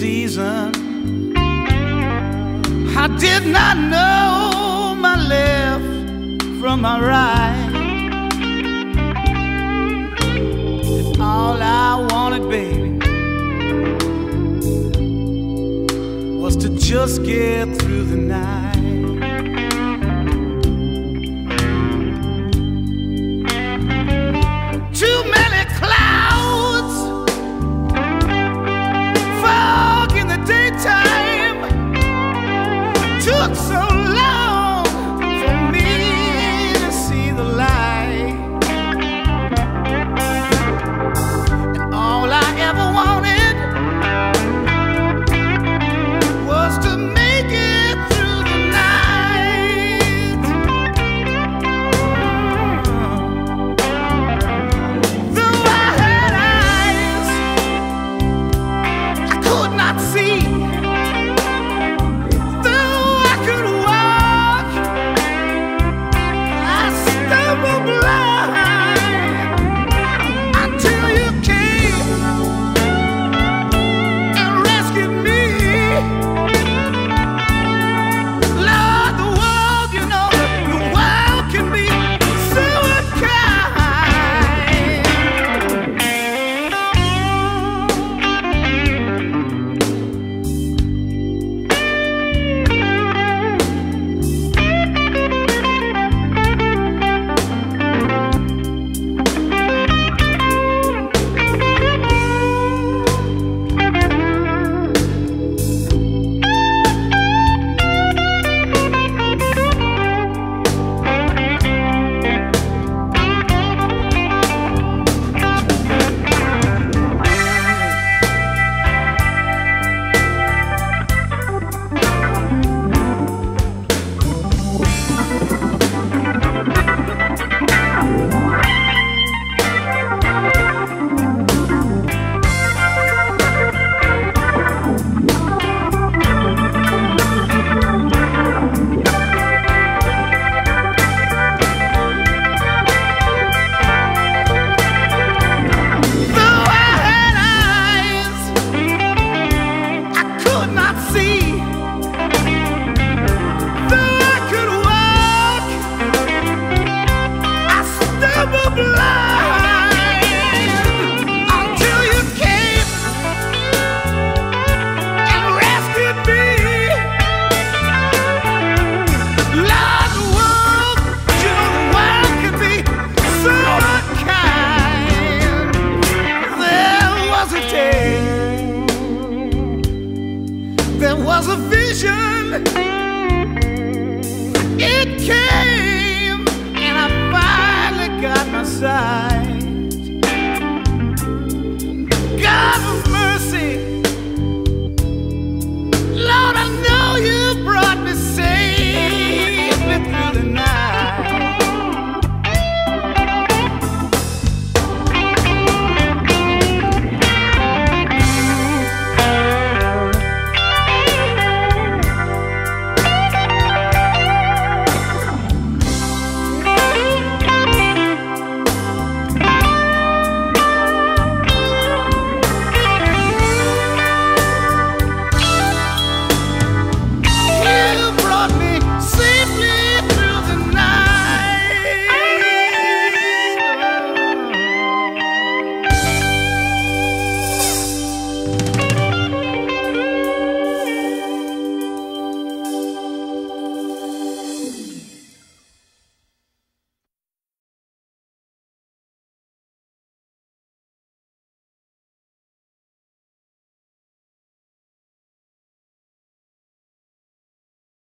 season. I did not know my left from my right. And all I wanted, baby, was to just get through the night. vision. It came, and I finally got my sight.